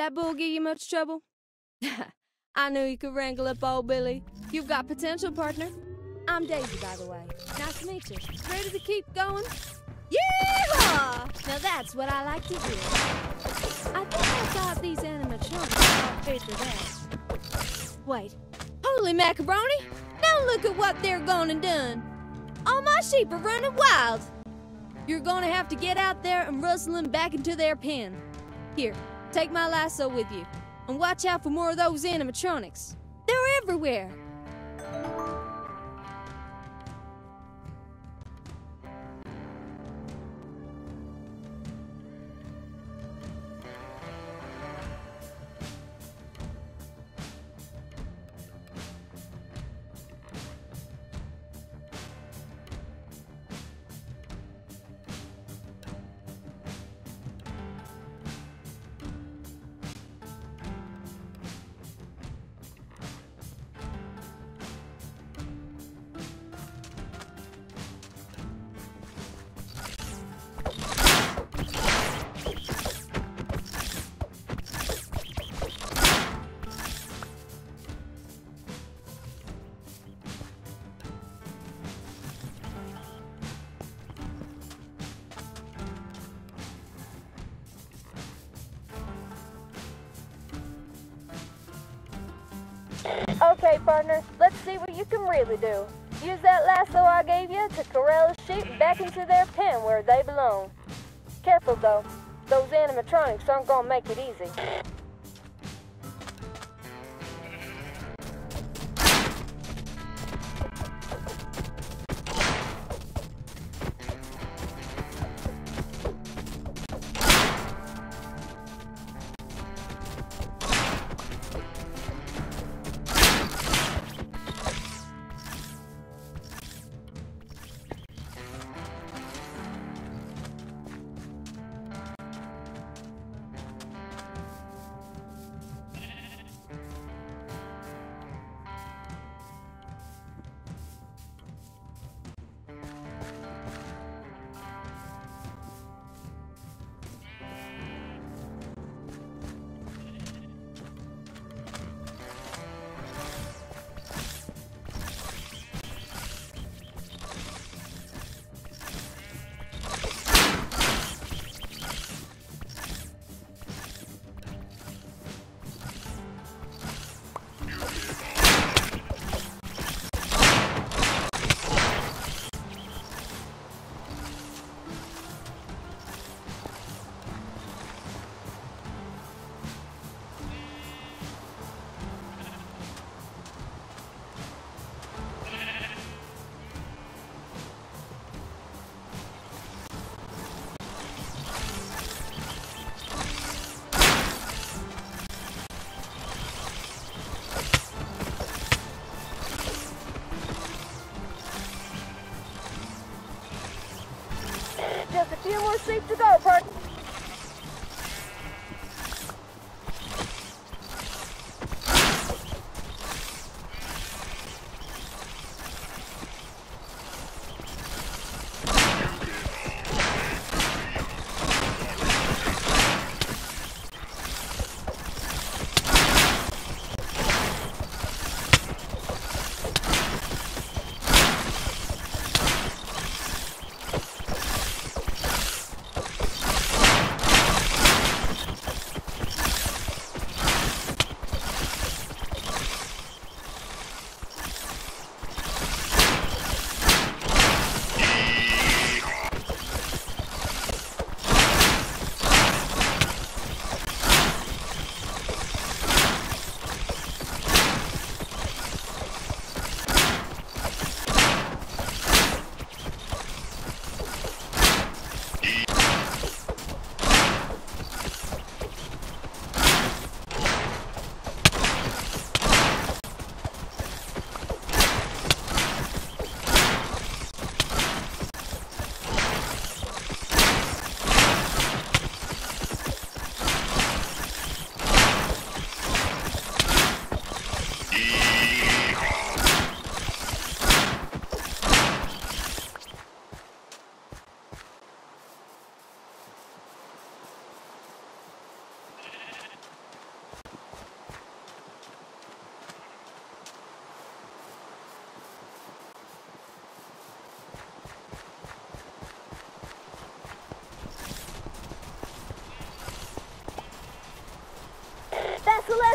That bull give you much trouble? I knew you could wrangle up old Billy. You've got potential, partner. I'm Daisy, by the way. Nice to meet you. Ready to keep going? Yeehaw! Now that's what I like to hear. I think I got these animatronics all figured out. Wait. Holy macaroni! Now look at what they're gone and done. All my sheep are running wild. You're gonna have to get out there and rustle them back into their pen. Here, take my lasso with you. And watch out for more of those animatronics. They're everywhere. Okay, partner, let's see what you can really do. Use that lasso I gave you to corral the sheep back into their pen where they belong. Careful, though. Those animatronics aren't gonna make it easy.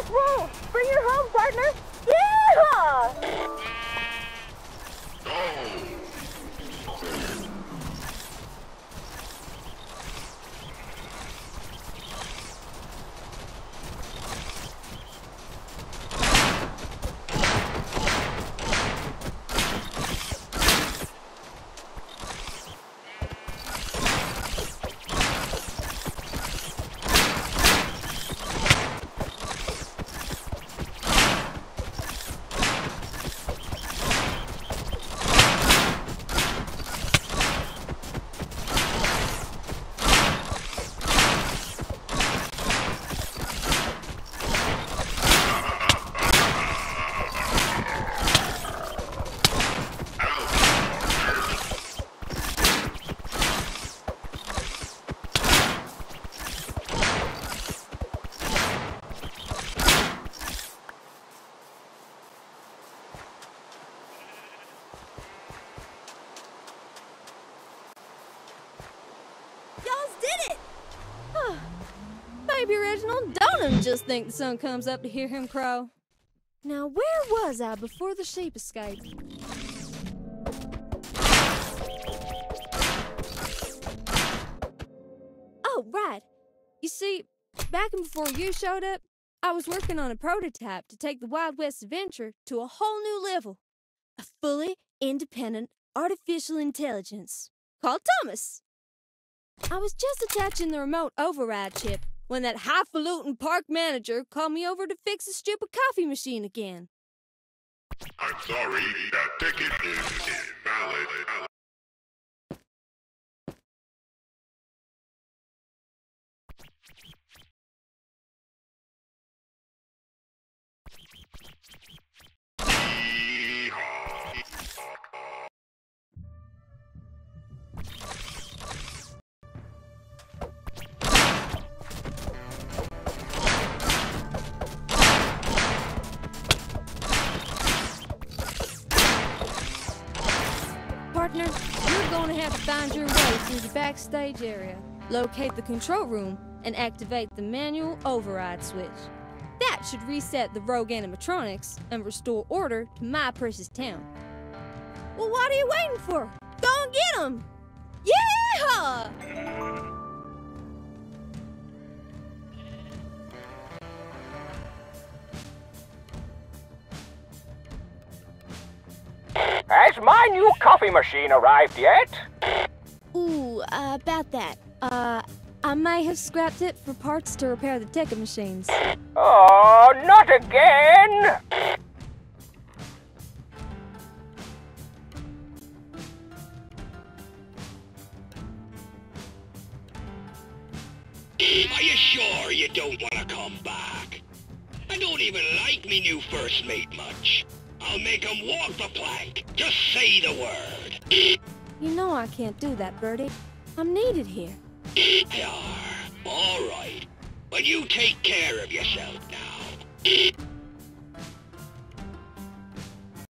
Whoa! Bring her home, partner! Yeah! Baby Reginald, don't him just think the sun comes up to hear him crow. Now, where was I before the sheep escaped? Oh, right. You see, back before you showed up, I was working on a prototype to take the Wild West adventure to a whole new level. A fully independent artificial intelligence called Thomas. I was just attaching the remote override chip when that highfalutin park manager called me over to fix a stupid coffee machine again. I'm sorry, that ticket is invalid. To have to find your way through the backstage area, locate the control room, and activate the manual override switch. That should reset the rogue animatronics and restore order to my precious town. Well, what are you waiting for? Go and get them! Yeah! Has my new coffee machine arrived yet? Ooh, uh, about that. Uh, I may have scrapped it for parts to repair the Tekka machines. Oh, not again! Are you sure you don't want to come back? I don't even like me new first mate much. I'll make him walk the plank. Just say the word. You know I can't do that, Bertie. I'm needed here. They are. All right. But you take care of yourself now.